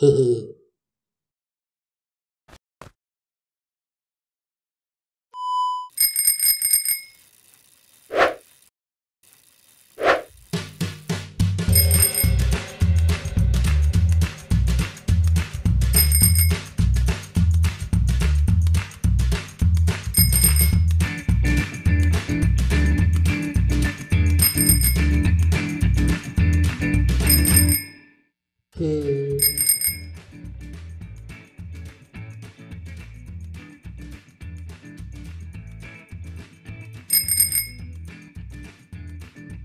Hehe. Hmm.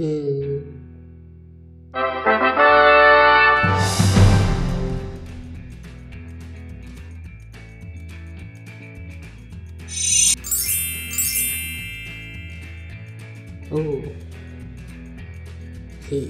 嗯。哦。嘿。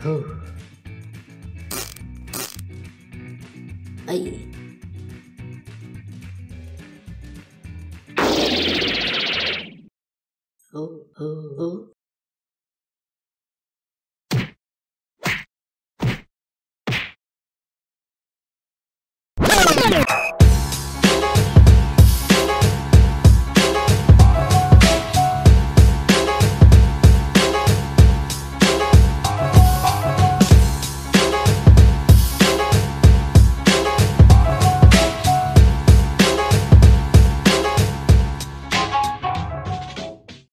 Ay. Oh, oh, oh.